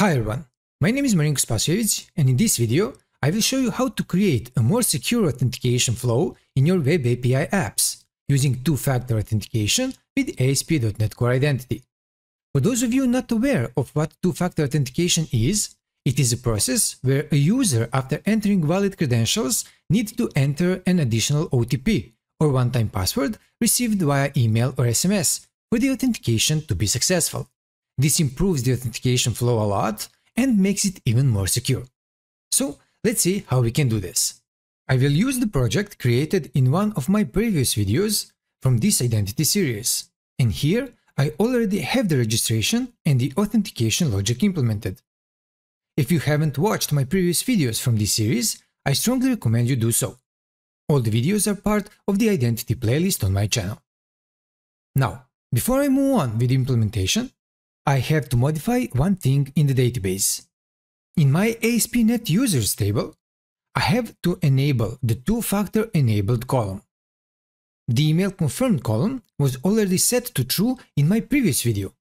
Hi everyone, my name is Marinko Spasojevic and in this video I will show you how to create a more secure authentication flow in your web API apps using two-factor authentication with ASP.NET Core Identity. For those of you not aware of what two-factor authentication is, it is a process where a user after entering valid credentials needs to enter an additional OTP or one-time password received via email or SMS for the authentication to be successful. This improves the authentication flow a lot and makes it even more secure. So let's see how we can do this. I will use the project created in one of my previous videos from this identity series. And here I already have the registration and the authentication logic implemented. If you haven't watched my previous videos from this series, I strongly recommend you do so. All the videos are part of the identity playlist on my channel. Now, before I move on with the implementation, I have to modify one thing in the database. In my ASP.NET users table, I have to enable the two-factor enabled column. The email confirmed column was already set to true in my previous video.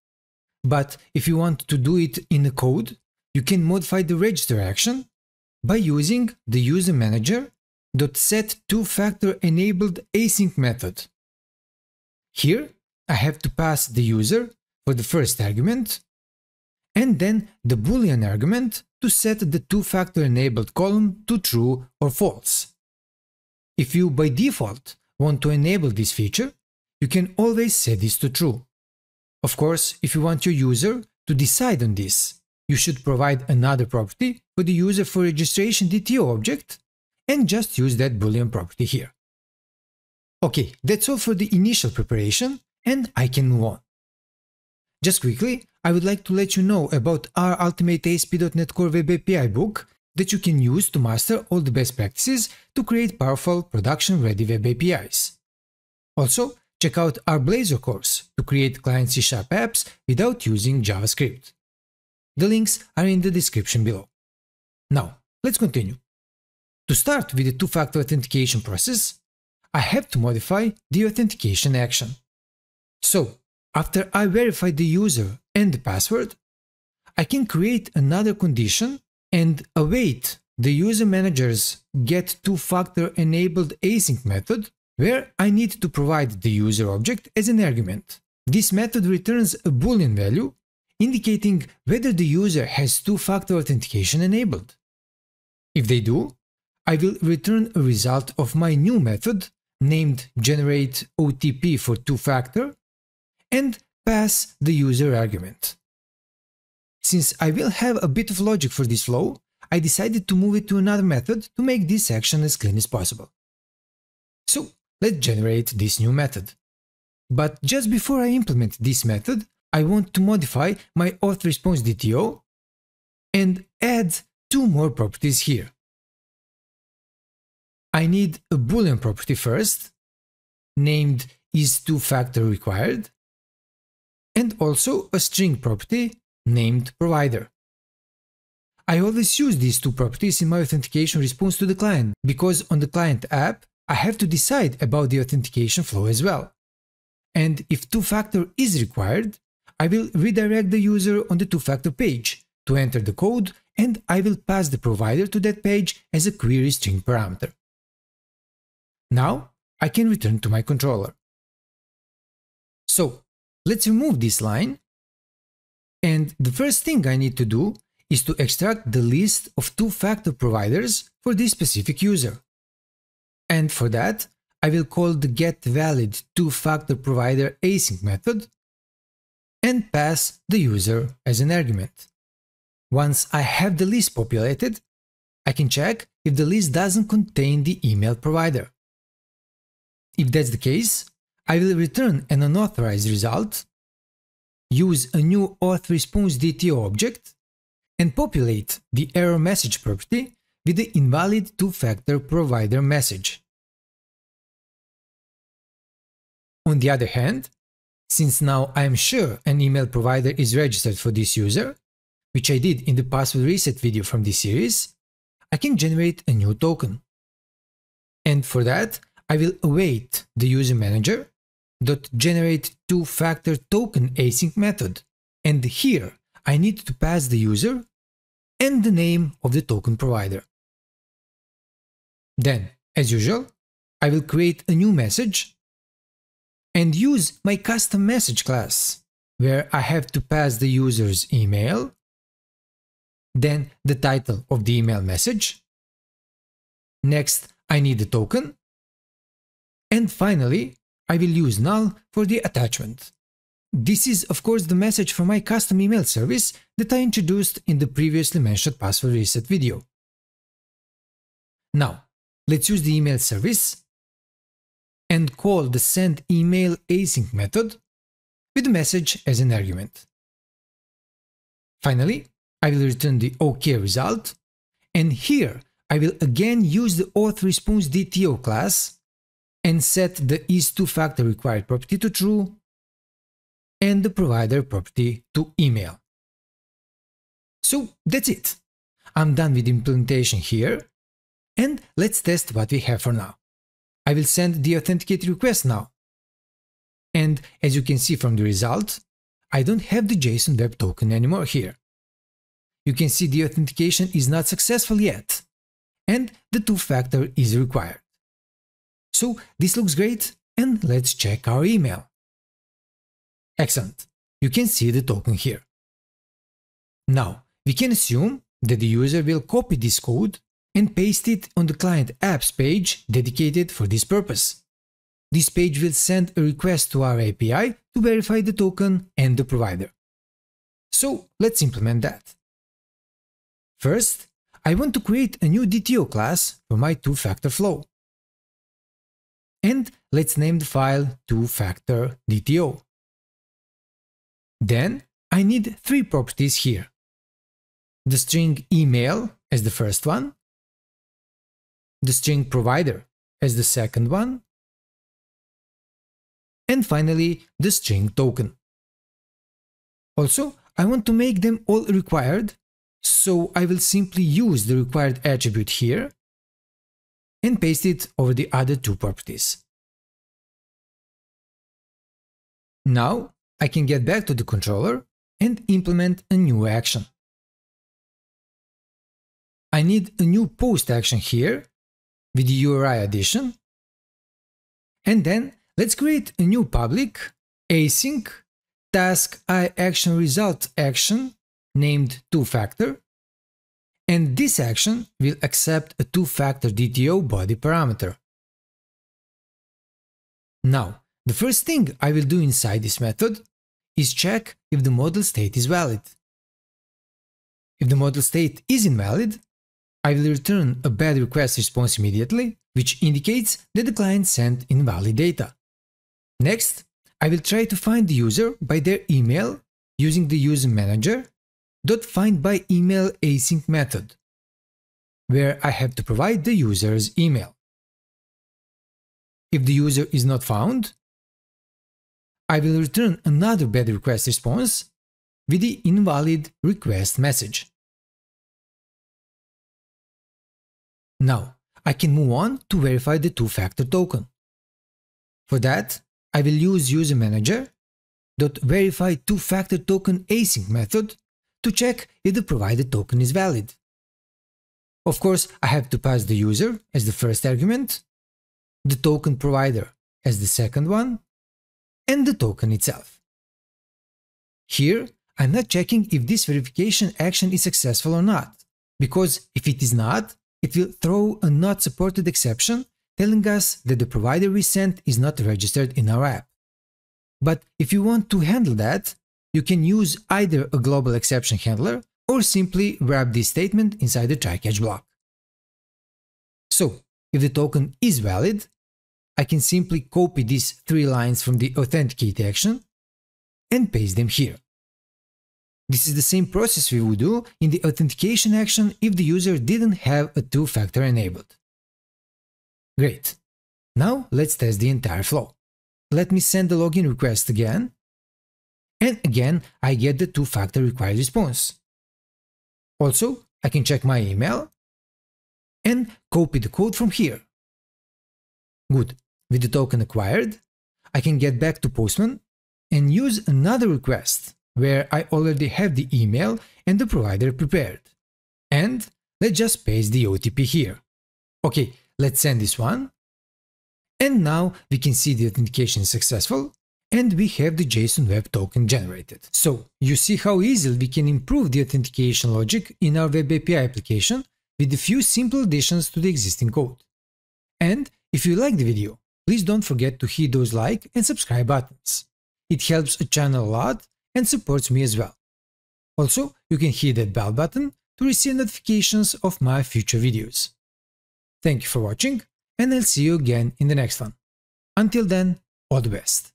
But if you want to do it in the code, you can modify the register action by using the user manager set two-factor enabled async method. Here, I have to pass the user for the first argument, and then the boolean argument to set the two-factor enabled column to true or false. If you by default want to enable this feature, you can always set this to true. Of course, if you want your user to decide on this, you should provide another property for the user for registration DTO object and just use that boolean property here. Okay, that's all for the initial preparation and I can move on. Just quickly, I would like to let you know about our Ultimate ASP.NET Core Web API book that you can use to master all the best practices to create powerful production-ready web APIs. Also, check out our Blazor course to create client C-sharp apps without using JavaScript. The links are in the description below. Now, let's continue. To start with the two-factor authentication process, I have to modify the authentication action. So, after I verify the user and the password, I can create another condition and await the user manager's get two-factor enabled async method where I need to provide the user object as an argument. This method returns a boolean value indicating whether the user has two-factor authentication enabled. If they do, I will return a result of my new method named generate OTP for two-factor and pass the user argument. Since I will have a bit of logic for this flow, I decided to move it to another method to make this action as clean as possible. So let's generate this new method. But just before I implement this method, I want to modify my auth response DTO and add two more properties here. I need a boolean property first, named is two-factor required, and also a string property named provider. I always use these two properties in my authentication response to the client because on the client app, I have to decide about the authentication flow as well. And if two-factor is required, I will redirect the user on the two-factor page to enter the code and I will pass the provider to that page as a query string parameter. Now I can return to my controller. So Let's remove this line. And the first thing I need to do is to extract the list of two-factor providers for this specific user. And for that, I will call the getValid two-factor provider async method and pass the user as an argument. Once I have the list populated, I can check if the list doesn't contain the email provider. If that's the case, I will return an unauthorized result, use a new auth response DTO object, and populate the error message property with the invalid two-factor provider message. On the other hand, since now I am sure an email provider is registered for this user, which I did in the password reset video from this series, I can generate a new token. And for that, I will await the user manager two-factor token async method. And here I need to pass the user and the name of the token provider. Then, as usual, I will create a new message and use my custom message class, where I have to pass the user's email, then the title of the email message. Next, I need the token. And finally, I will use null for the attachment. This is of course the message from my custom email service that I introduced in the previously mentioned password reset video. Now, let's use the email service and call the send email async method with the message as an argument. Finally, I will return the OK result and here I will again use the auth response DTO class and set the is two-factor required property to true and the provider property to email. So that's it. I'm done with implementation here. And let's test what we have for now. I will send the authenticate request now. And as you can see from the result, I don't have the JSON Web Token anymore here. You can see the authentication is not successful yet, and the two-factor is required. So this looks great, and let's check our email. Excellent. You can see the token here. Now, we can assume that the user will copy this code and paste it on the client apps page dedicated for this purpose. This page will send a request to our API to verify the token and the provider. So let's implement that. First, I want to create a new DTO class for my two-factor flow. And let's name the file two-factor DTO. Then I need three properties here. The string email as the first one, the string provider as the second one, and finally the string token. Also, I want to make them all required, so I will simply use the required attribute here and paste it over the other two properties. Now I can get back to the controller and implement a new action. I need a new post action here with the URI addition. And then let's create a new public async task i action result action named two-factor. And this action will accept a two-factor DTO body parameter. Now, the first thing I will do inside this method is check if the model state is valid. If the model state is invalid, I will return a bad request response immediately, which indicates that the client sent invalid data. Next, I will try to find the user by their email using the user manager find by email async method, where I have to provide the user's email. If the user is not found, I will return another bad request response with the invalid request message. Now, I can move on to verify the two-factor token. For that, I will use user manager verify two-factor token async method to check if the provided token is valid. Of course, I have to pass the user as the first argument, the token provider as the second one, and the token itself. Here, I'm not checking if this verification action is successful or not, because if it is not, it will throw a not supported exception telling us that the provider we sent is not registered in our app. But if you want to handle that, you can use either a global exception handler or simply wrap this statement inside the try-catch block. So, if the token is valid, I can simply copy these three lines from the authenticate action and paste them here. This is the same process we would do in the authentication action if the user didn't have a two-factor enabled. Great. Now let's test the entire flow. Let me send the login request again. And again, I get the two-factor required response. Also, I can check my email and copy the code from here. Good. With the token acquired, I can get back to Postman and use another request where I already have the email and the provider prepared. And let's just paste the OTP here. Okay, let's send this one. And now we can see the authentication is successful and we have the JSON Web Token generated. So you see how easily we can improve the authentication logic in our Web API application with a few simple additions to the existing code. And if you like the video, please don't forget to hit those like and subscribe buttons. It helps the channel a lot and supports me as well. Also, you can hit that bell button to receive notifications of my future videos. Thank you for watching and I'll see you again in the next one. Until then, all the best.